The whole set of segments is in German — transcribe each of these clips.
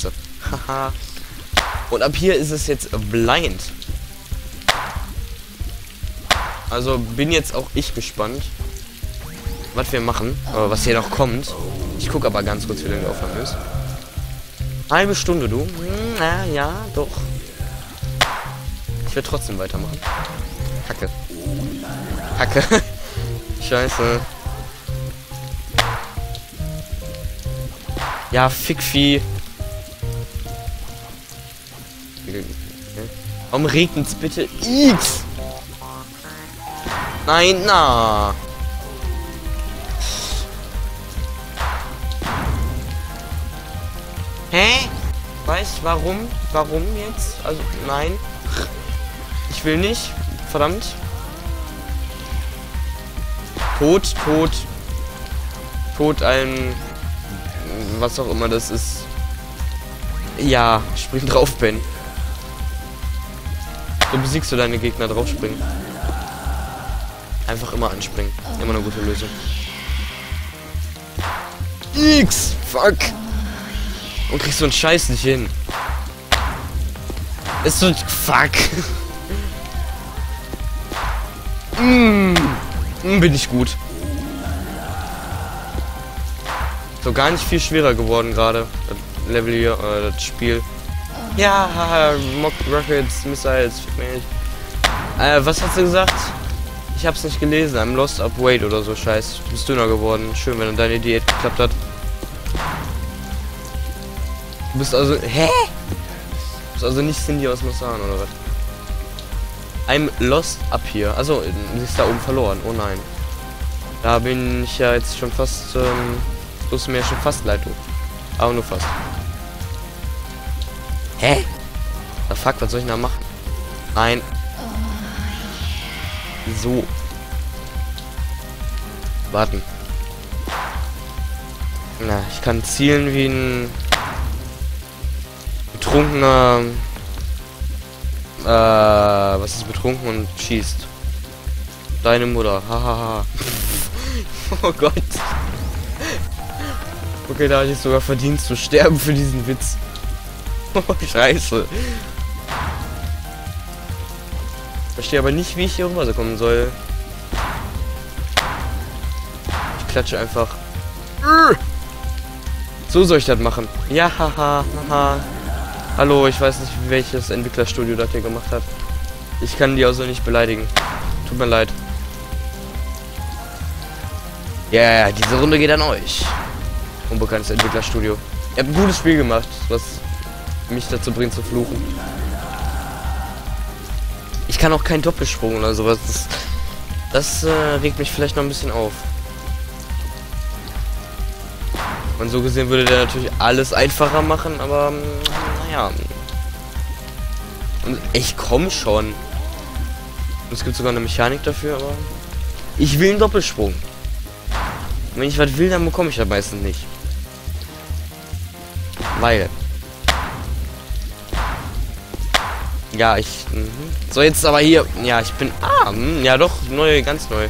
Scheiße. Haha. Und ab hier ist es jetzt blind. Also bin jetzt auch ich gespannt, was wir machen, aber was hier noch kommt. Ich gucke aber ganz kurz, wie lange die Aufnahme ist. Halbe Stunde, du? Na ja, doch. Ich werde trotzdem weitermachen. Kacke. Kacke. Scheiße. Ja, Fickvieh. Warum regnet's bitte? X! Nein, na. Hä? Weißt warum? Warum jetzt? Also, nein. Ich will nicht. Verdammt. Tod, Tod. Tod allen. Was auch immer das ist. Ja, spring drauf, Ben. So besiegst du deine Gegner draufspringen. Einfach immer anspringen. Immer eine gute Lösung. X! Fuck! Und kriegst so einen Scheiß nicht hin. Ist so... Fuck! mm, mm, bin ich gut. So gar nicht viel schwerer geworden gerade. Das Level hier, äh, das Spiel. Ja, haha, Mock Rockets, Missiles, fick mich. Äh, was hast du gesagt? Ich hab's nicht gelesen. I'm lost up weight oder so scheiß. Du bist dünner geworden. Schön, wenn deine Diät geklappt hat. Du bist also. Hä? Du bist also nicht Cindy aus Massan oder was? I'm lost up hier. Also, sie ist da oben verloren. Oh nein. Da bin ich ja jetzt schon fast. Ähm, bist mir schon fast leid. Aber nur fast. Hä? The fuck, was soll ich da machen? Nein. So. Warten. Na, ich kann zielen wie ein betrunkener. Äh, was ist betrunken und schießt? Deine Mutter. Hahaha. oh Gott. Okay, da hatte ich sogar verdient zu sterben für diesen Witz. Scheiße. Verstehe aber nicht, wie ich hier rüber kommen soll. Ich klatsche einfach. So soll ich das machen. Ja, haha, haha. Hallo, ich weiß nicht, welches Entwicklerstudio das hier gemacht hat. Ich kann die also nicht beleidigen. Tut mir leid. Ja, yeah, diese Runde geht an euch. Unbekanntes Entwicklerstudio. Ihr habt ein gutes Spiel gemacht, was mich dazu bringt zu fluchen. Ich kann auch keinen Doppelsprung oder sowas. Das, das äh, regt mich vielleicht noch ein bisschen auf. Und so gesehen würde der natürlich alles einfacher machen, aber mm, naja. Und ich komme schon. Und es gibt sogar eine Mechanik dafür, aber ich will einen Doppelsprung. Und wenn ich was will, dann bekomme ich das meistens nicht. Weil Ja, ich. Mh. So, jetzt aber hier. Ja, ich bin. Ah, mh, ja doch, neu, ganz neu.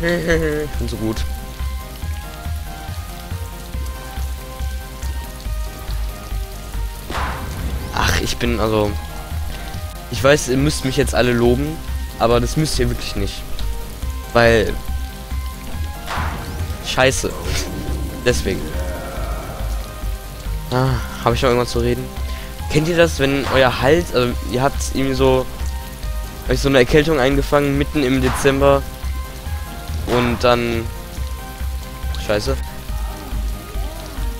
ich bin so gut. Ach, ich bin also. Ich weiß, ihr müsst mich jetzt alle loben, aber das müsst ihr wirklich nicht. Weil. Scheiße. Deswegen. Ah, habe ich noch irgendwas zu reden? Kennt ihr das, wenn euer Hals, also ihr habt irgendwie so euch so eine Erkältung eingefangen mitten im Dezember und dann Scheiße.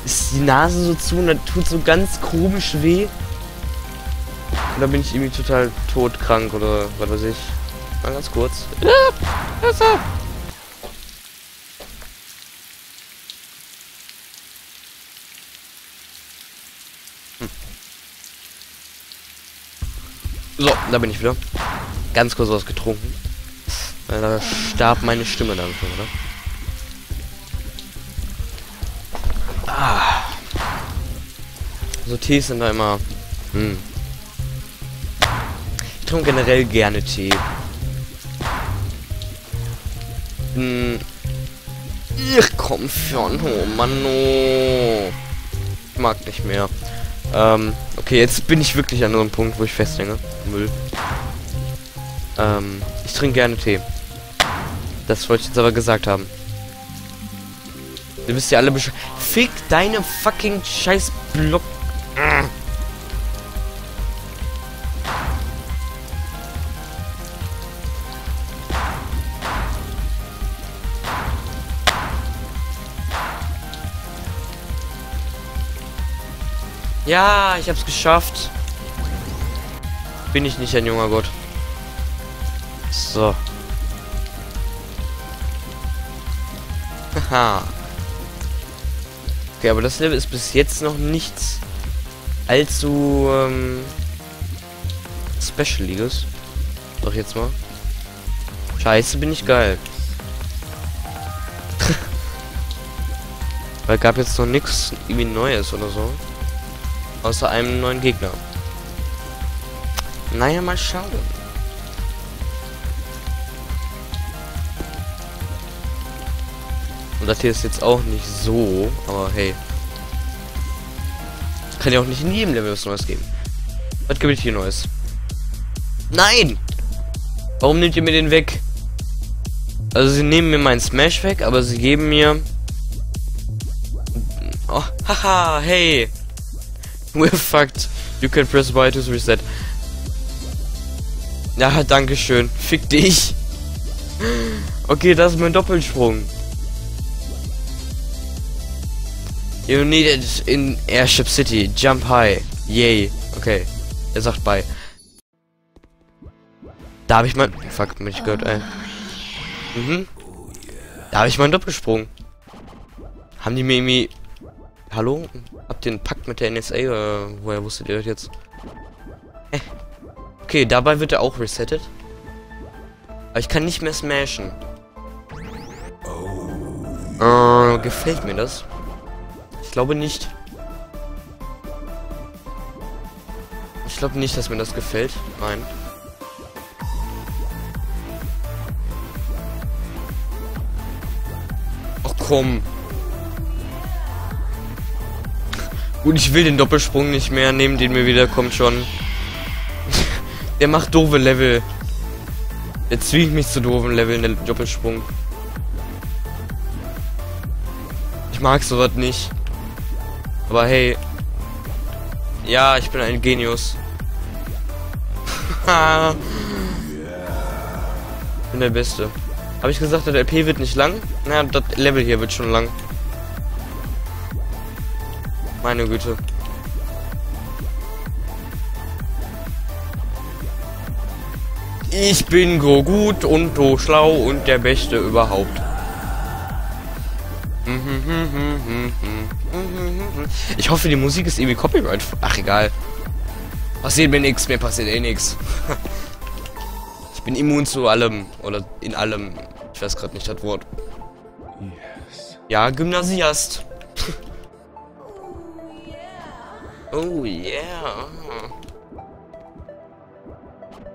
Ist die Nase so zu und dann tut so ganz komisch weh. Und dann bin ich irgendwie total todkrank oder was weiß ich. Mal ganz kurz. Ja, So, da bin ich wieder. Ganz kurz was getrunken. Da starb meine Stimme dann schon, oder? Ah. So Tees sind da immer. Hm. Ich trinke generell gerne Tee. Hm. Ich komm schon, oh Mann, oh. mag nicht mehr. Ähm, okay, jetzt bin ich wirklich an so einem Punkt, wo ich festhänge. Müll. Ähm, ich trinke gerne Tee. Das wollte ich jetzt aber gesagt haben. Ihr wisst ja alle Bescheid. Fick deine fucking scheiß Block. Ja, ich hab's geschafft. Bin ich nicht ein junger Gott. So. Haha. okay, aber das Level ist bis jetzt noch nichts allzu ähm, Specialiges. Doch jetzt mal. Scheiße, bin ich geil. Weil gab jetzt noch nichts irgendwie Neues oder so. Außer einem neuen Gegner. Naja, mal schauen. Und das hier ist jetzt auch nicht so, aber hey. Kann ja auch nicht in jedem Level was Neues geben. Was gibt es hier Neues? Nein! Warum nimmt ihr mir den weg? Also sie nehmen mir meinen Smash weg, aber sie geben mir... Oh, haha, hey! We're fucked. You can press Y to reset. Ja, danke schön. Fick dich. Okay, das ist mein Doppelsprung. You need it in Airship City. Jump high. Yay. Okay. Er sagt bei. Da habe ich mein... Fuck, mich gehört, ey. Mhm. Da habe ich meinen Doppelsprung. Haben die irgendwie... Hallo? Habt ihr einen Pakt mit der NSA oder woher wusstet ihr das jetzt? Äh. Okay, dabei wird er auch resettet. Aber ich kann nicht mehr smashen. Äh, gefällt mir das? Ich glaube nicht. Ich glaube nicht, dass mir das gefällt. Nein. Ach komm. Gut, ich will den Doppelsprung nicht mehr nehmen, den mir wieder kommt schon. Der macht doofe Level. Der zwingt mich zu doofen Leveln, der Doppelsprung. Ich mag sowas nicht. Aber hey. Ja, ich bin ein Genius. bin der Beste. Habe ich gesagt, der LP wird nicht lang? Naja, das Level hier wird schon lang. Meine Güte. Ich bin so gut und so schlau und der Beste überhaupt. Ich hoffe, die Musik ist irgendwie Copyright. Ach, egal. Passiert mir nichts, mir passiert eh nichts. Ich bin immun zu allem. Oder in allem. Ich weiß gerade nicht das Wort. Ja, Gymnasiast. Oh yeah.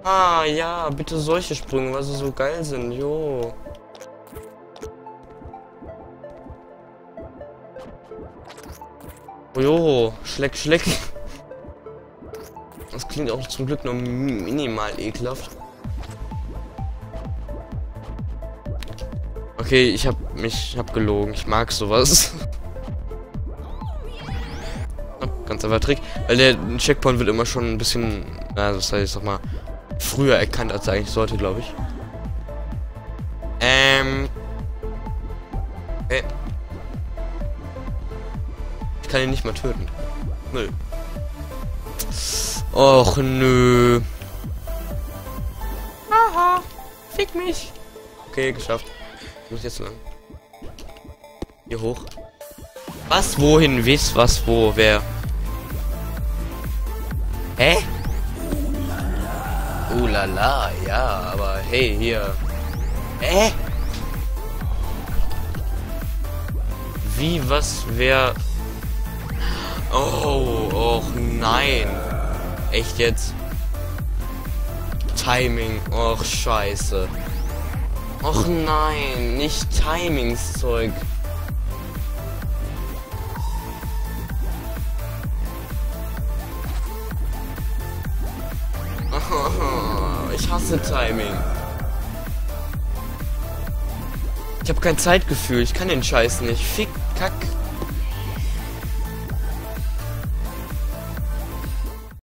Ah ja, bitte solche Sprünge, weil sie so geil sind. Jo. Jo, Schleck, Schleck. Das klingt auch zum Glück nur minimal ekelhaft. Okay, ich hab mich, hab gelogen. Ich mag sowas. Ganz einfach Trick. Weil der Checkpoint wird immer schon ein bisschen, na, das heißt, ich sag mal, früher erkannt, als er eigentlich sollte, glaube ich. Ähm. Äh. Ich kann ihn nicht mal töten. Müll. Och, nö. Aha. Fick mich. Okay, geschafft. Muss jetzt lang. Hier hoch. Was, wohin, wiss, was, wo, wer. Hä? Uh la la, ja, aber hey, hier. Hä? Wie, was, wer... Oh, och nein. Echt jetzt? Timing, och scheiße. Och nein, nicht Timingszeug. Ich Timing. Ich habe kein Zeitgefühl. Ich kann den Scheiß nicht. Fick, kack,